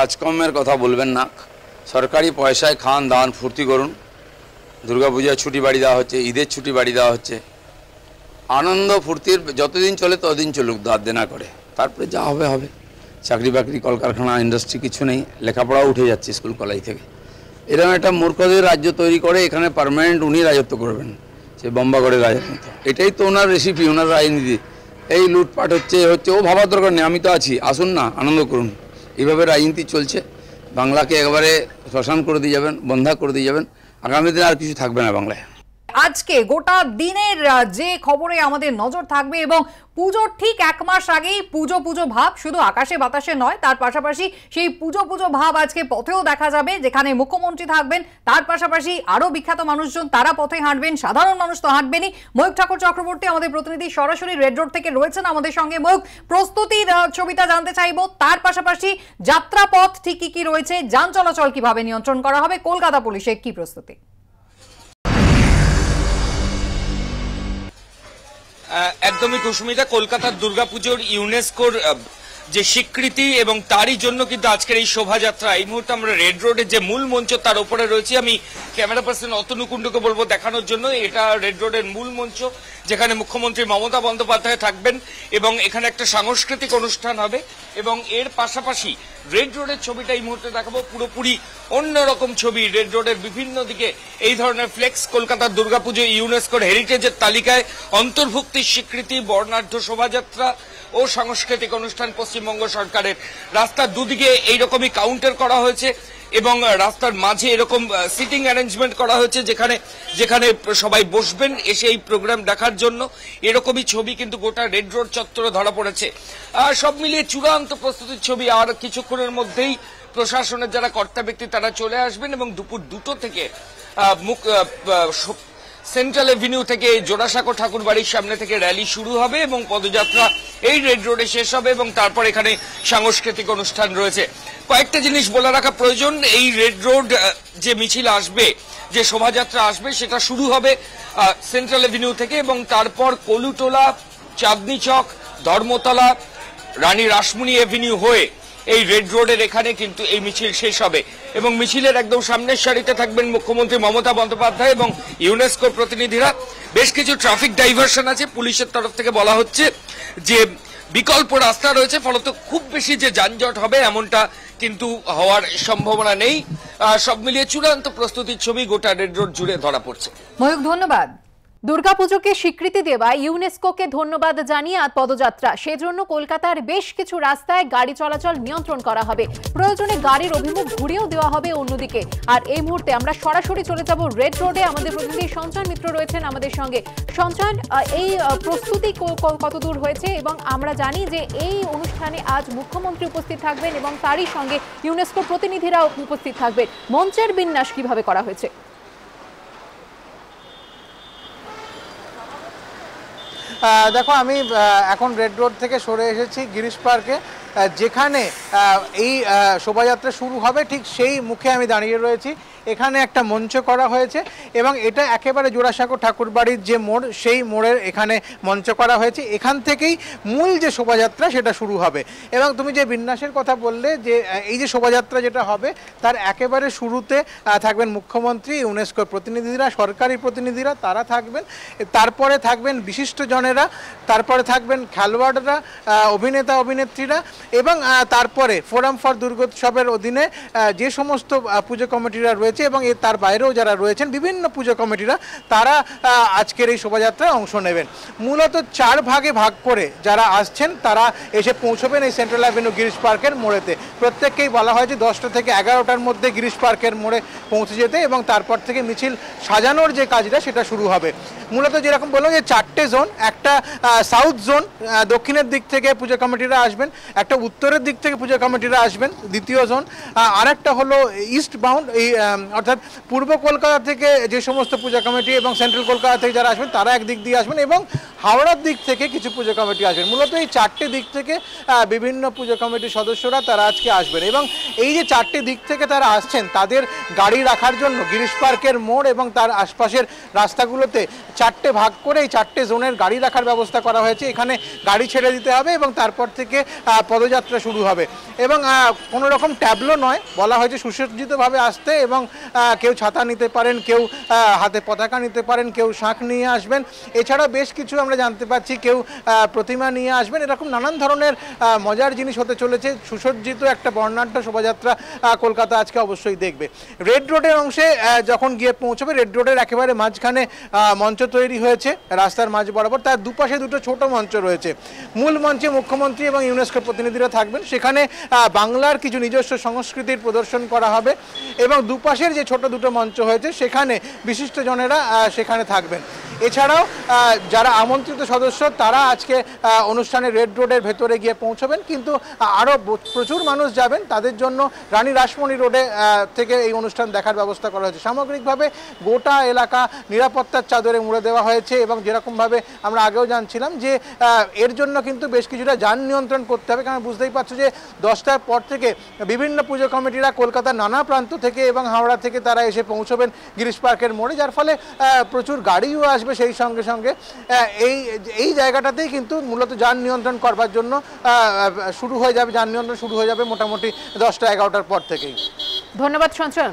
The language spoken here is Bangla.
কাজকর্মের কথা বলবেন না। সরকারি পয়সায় খান, দান, ফুর্তি করুন। দুর্গাপূজার ছুটি বাড়ি দেওয়া হচ্ছে, ঈদের ছুটি বাড়ি দেওয়া হচ্ছে। আনন্দ, ফুর্তির যতদিন চলে ততদিন চলুক, দাঁত দেনা করে। তারপরে যা হবে হবে। চাকরি বাকরি, কলকারখানা, ইন্ডাস্ট্রি কিছু নেই, লেখাপড়াও উঠে যাচ্ছে স্কুল, কলেজ থেকে। এরকম একটা মূর্খদের রাজ্য তৈরি করে, এখানে পারমানেন্ট উনি রাজত্ব করবেন, সে বম্বাগড়ের মতো এটাই তো ওনার রেসিপি ওনার রাজনীতি। এই লুটপাট হচ্ছে হচ্ছে, ও ভাবার দরকার নেই, আমি তো আছি, আসুন না, আনন্দ করুন। এইভাবে রাজনীতি চলছে। বাংলাকে একবারে শ্মশান করে দিয়ে যাবেন, বন্ধা করে দিয়ে যাবেন। আগামী দিনে আর কিছু থাকবে না বাংলায়। আজকে গোটা দিনের যে খবরে আমাদের নজর থাকবে এবং পুজোর ঠিক এক মাস আগেই পুজো পুজো ভাব শুধু আকাশে বাতাসে নয়, তার পাশাপাশি সেই পুজো পুজো ভাব আজকে পথেও দেখা যাবে, যেখানে মুখ্যমন্ত্রী থাকবেন, তার পাশাপাশি আরও বিখ্যাত মানুষজন, তারা পথে হাঁটবেন, সাধারণ মানুষ তো হাঁটবেনই। ময়ূক ঠাকুর চক্রবর্তী, আমাদের প্রতিনিধি সরাসরি রেড রোড থেকে রয়েছেন আমাদের সঙ্গে। ময়ূক প্রস্তুতির ছবিটা জানতে চাইব। তার পাশাপাশি যাত্রা পথ ঠিক কি কি রয়েছে, যান চলাচল কীভাবে নিয়ন্ত্রণ করা হবে, কলকাতা পুলিশের কি প্রস্তুতি? একদমই কুসুমিতা কলকাতার দুর্গাপুজোর ইউনেস্কোর যে স্বীকৃতি এবং তারই জন্য কিন্তু আজকের এই শোভাযাত্রা, এই মুহূর্তে আমরা রেড রোডের যে মূল মঞ্চ, তার উপরে রয়েছি। আমি ক্যামেরা পার্সন অতনু কুণ্ডুকে বলব দেখানোর জন্য। এটা রেড রোডের মূল মঞ্চ, যেখানে মুখ্যমন্ত্রী মমতা বন্দ্যোপাধ্যায় থাকবেন এবং এখানে একটা সাংস্কৃতিক অনুষ্ঠান হবে এবং এর পাশাপাশি রেড রোডের ছবিটা এই মুহূর্তে দেখাবো। পুরোপুরি অন্যরকম ছবি রেড রোডের বিভিন্ন দিকে এই ধরনের ফ্লেক্স কলকাতার দুর্গাপুজো ইউনেস্কোর হেরিটেজের তালিকায় অন্তর্ভুক্তির স্বীকৃতি, বর্ণাঢ্য শোভাযাত্রা ও সাংস্কৃতিক অনুষ্ঠান পশ্চিমবঙ্গ সরকারের। রাস্তার দুদিকে এইরকমই কাউন্টার করা হয়েছে এবং রাস্তার মাঝে এরকম সিটিং অ্যারেঞ্জমেন্ট করা হয়েছে যেখানে যেখানে সবাই বসবেন এসে এই প্রোগ্রাম দেখার জন্য। এরকমই ছবি কিন্তু গোটা রেড রোড চত্বরে ধরা পড়েছে। আহ, সব মিলিয়ে চূড়ান্ত প্রস্তুতির ছবি আর কিছুক্ষণের মধ্যেই প্রশাসনের যারা কর্তা ব্যক্তি তারা চলে আসবেন এবং দুপুর দুটো থেকে মুখ সেন্ট্রাল এভিনিউ থেকে এই জোড়াসাঁকো ঠাকুর বাড়ির সামনে থেকে র্যালি শুরু হবে এবং পদযাত্রা এই রেড রোডে শেষ হবে এবং তারপর এখানে সাংস্কৃতিক অনুষ্ঠান রয়েছে। কয়েকটা জিনিস বলে রাখা প্রয়োজন, এই রেড রোড যে মিছিল আসবে, যে শোভাযাত্রা আসবে, সেটা শুরু হবে সেন্ট্রাল এভিনিউ থেকে এবং তারপর কলুটোলা, চাঁদনি চক, ধর্মতলা, রানী রাসমণি এভিনিউ হয়ে এই রেড রোডের এখানে কিন্তু এই মিছিল শেষ হবে। এবং মিছিলের একদম সামনের সারিতে থাকবেন মুখ্যমন্ত্রী মমতা বন্দ্যোপাধ্যায় এবং ইউনেস্কোর প্রতিনিধিরা। বেশ কিছু ট্রাফিক ডাইভারশন আছে পুলিশের তরফ থেকে বলা হচ্ছে যে বিকল্প রাস্তা রয়েছে, ফলত খুব বেশি যে যানজট হবে এমনটা কিন্তু হওয়ার সম্ভাবনা নেই। সব মিলিয়ে চূড়ান্ত প্রস্তুতির ছবি গোটা রেড রোড জুড়ে ধরা পড়ছে। ময়ূক ধন্যবাদ। দুর্গাপুজোকে স্বীকৃতি দেওয়া ইউনেস্কোকে ধন্যবাদ জানিয়ে আজ পদযাত্রা। সেজন্য কলকাতার বেশ কিছু রাস্তায় গাড়ি চলাচল নিয়ন্ত্রণ করা হবে। প্রয়োজনে গাড়ির অভিমুখ ঘুরিয়েও দেওয়া হবে অন্যদিকে। আর এই মুহূর্তে আমরা সরাসরি চলে যাব রেড রোডে আমাদের প্রতিনিধি সঞ্চয়ন মিত্র রয়েছেন আমাদের সঙ্গে। সঞ্চয়ন এই প্রস্তুতি ক- ক- কতদূর হয়েছে? এবং আমরা জানি যে এই অনুষ্ঠানে আজ মুখ্যমন্ত্রী উপস্থিত থাকবেন এবং তারই সঙ্গে ইউনেস্কো প্রতিনিধিরাও উপস্থিত থাকবেন। মঞ্চের বিন্যাস কীভাবে করা হয়েছে? দেখো, আমি এখন রেড রোড থেকে সরে এসেছি গিরিশ পার্কে। যেখানে এই শোভাযাত্রা শুরু হবে, ঠিক সেই মুখে আমি দাঁড়িয়ে রয়েছি। এখানে একটা মঞ্চ করা হয়েছে এবং এটা একেবারে জোড়াসাঁকো ঠাকুরবাড়ির যে মোড়, সেই মোড়ের এখানে মঞ্চ করা হয়েছে। এখান থেকেই মূল যে শোভাযাত্রা সেটা শুরু হবে। এবং তুমি যে বিন্যাসের কথা বললে যে এই যে শোভাযাত্রা যেটা হবে, তার একেবারে শুরুতে থাকবেন মুখ্যমন্ত্রী, ইউনেস্কোর প্রতিনিধিরা, সরকারি প্রতিনিধিরা, তারা থাকবেন। তারপরে থাকবেন বিশিষ্টজনেরা, তারপরে থাকবেন খেলোয়াড়রা অভিনেতা, অভিনেত্রীরা এবং তারপরে ফোরাম ফর দুর্গোৎসবের অধীনে যে সমস্ত পুজো কমিটিরা রয়েছে এবং এর তার বাইরেও যারা রয়েছেন, বিভিন্ন পুজো কমিটিরা, তারা আজকের এই শোভাযাত্রায় অংশ নেবেন। মূলত চার ভাগে ভাগ করে যারা আসছেন, তারা এসে পৌঁছবেন এই সেন্ট্রাল অ্যাভিনিউ গিরিশ পার্কের মোড়েতে। প্রত্যেককেই বলা হয় যে দশটা থেকে এগারোটার মধ্যে গিরিশ পার্কের মোড়ে পৌঁছে যেতে এবং তারপর থেকে মিছিল সাজানোর যে কাজটা, সেটা শুরু হবে। মূলত যেরকম বললাম যে চারটে জোন একটা সাউথ জোন দক্ষিণের দিক থেকে পুজো কমিটিরা আসবেন, একটা উত্তরের দিক থেকে পুজো কমিটিরা আসবেন, দ্বিতীয় জোন আর একটা হলো ইস্ট বাউন্ড এই অর্থাৎ পূর্ব কলকাতা থেকে যে সমস্ত পূজা কমিটি এবং সেন্ট্রাল কলকাতা থেকে যারা আসবেন, তারা একদিক দিয়ে আসবেন এবং হাওড়ার দিক থেকে কিছু পুজো কমিটি আসবেন। মূলত এই চারটে দিক থেকে বিভিন্ন পুজো কমিটির সদস্যরা তারা আজকে আসবেন এবং এই যে চারটে দিক থেকে তারা আসছেন, তাদের গাড়ি রাখার জন্য গিরিশ পার্কের মোড় এবং তার আশপাশের রাস্তাগুলোতে চারটে ভাগ করে এই চারটে জোনের গাড়ি রাখার ব্যবস্থা করা হয়েছে। এখানে গাড়ি ছেড়ে দিতে হবে এবং তারপর থেকে পদযাত্রা শুরু হবে। এবং কোনো রকম ট্যাবলো নয়, বলা হয়েছে সুসজ্জিতভাবে আসতে এবং কেউ ছাতা নিতে পারেন, কেউ হাতে পতাকা নিতে পারেন, কেউ শাঁখ নিয়ে আসবেন। এছাড়া বেশ কিছু আমরা জানতে পারছি, কেউ প্রতিমা নিয়ে আসবেন। এরকম নানান ধরনের মজার জিনিস হতে চলেছে। সুসজ্জিত একটা বর্ণাঢ্য শোভাযাত্রা কলকাতা আজকে অবশ্যই দেখবে। রেড রোডের অংশে যখন গিয়ে পৌঁছবে, রেড রোডের একেবারে মাঝখানে মঞ্চ তৈরি হয়েছে রাস্তার মাঝ বরাবর। তার দুপাশে দুটো ছোট মঞ্চ রয়েছে। মূল মঞ্চে মুখ্যমন্ত্রী এবং ইউনেস্কোর প্রতিনিধিরা থাকবেন। সেখানে বাংলার কিছু নিজস্ব সংস্কৃতির প্রদর্শন করা হবে এবং দুপাশের যে ছোট দুটো মঞ্চ হয়েছে, সেখানে বিশিষ্টজনেরা সেখানে থাকবেন। এছাড়াও যারা আমন্ত্রিত সদস্য, তারা আজকে অনুষ্ঠানে রেড রোডের ভেতরে গিয়ে পৌঁছবেন। কিন্তু আরও প্রচুর মানুষ যাবেন। তাদের জন্য রানী রাসমণি রোডে থেকে এই অনুষ্ঠান দেখার ব্যবস্থা করা হয়েছে। সামগ্রিকভাবে, গোটা এলাকা নিরাপত্তার চাদরে মুড়ে দেওয়া হয়েছে এবং যেরকমভাবে আমরা আগেও জানছিলাম যে এর জন্য কিন্তু বেশ কিছুটা যান নিয়ন্ত্রণ করতে হবে। কারণ বুঝতেই পারছ যে, দশটার পর থেকে বিভিন্ন পুজো কমিটিরা কলকাতার নানা প্রান্ত থেকে এবং হাওড়া থেকে তারা এসে পৌঁছবেন গিরিশ পার্কের মোড়ে। যার ফলে প্রচুর গাড়িও আসবে। সেই সঙ্গে সঙ্গে এই এই জায়গাটাতেই কিন্তু মূলত যান নিয়ন্ত্রণ করবার জন্য শুরু হয়ে যাবে, যান নিয়ন্ত্রণ শুরু হয়ে যাবে মোটামুটি দশটা, এগারোটার পর থেকেই। ধন্যবাদ সঞ্চয়ন